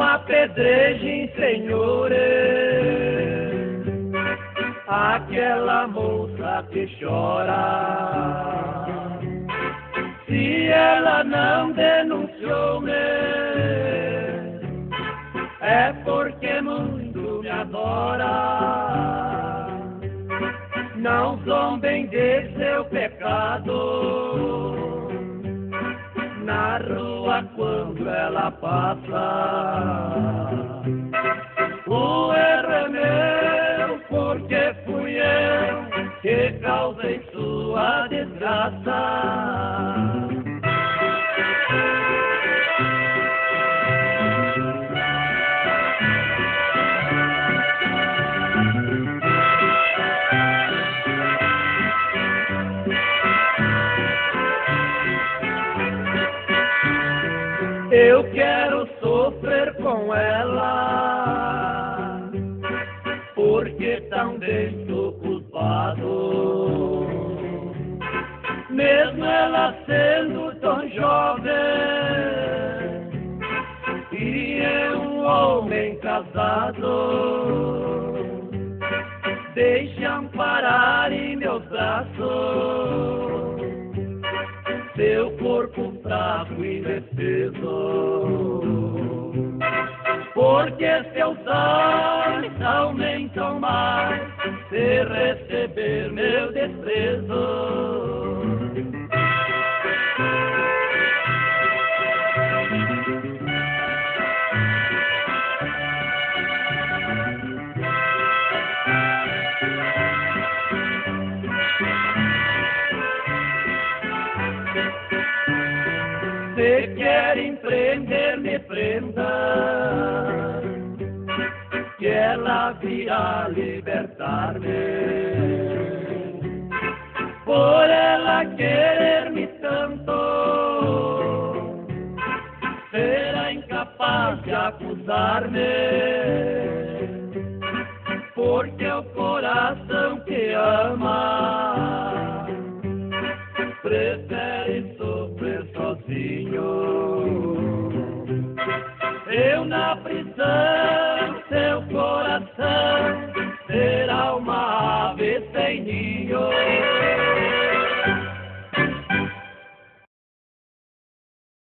apedrejem, senhores, aquela moça que chora. Se ela não denunciou-me, é porque muito me adora. Não zombem de seu pecado na rua quando ela passa. O erro é meu, porque fui eu que causei sua desgraça. Eu quero sofrer com ela, porque também sou culpado. Mesmo ela sendo tão jovem, e é um homem casado, seu corpo fraco e indefeso. Porque seus olhos aumentam mais se receber meu desprezo. Se querem prender, me prenda, que ela virá libertar-me. Por ela querer-me tanto, será incapaz de acusar-me, porque o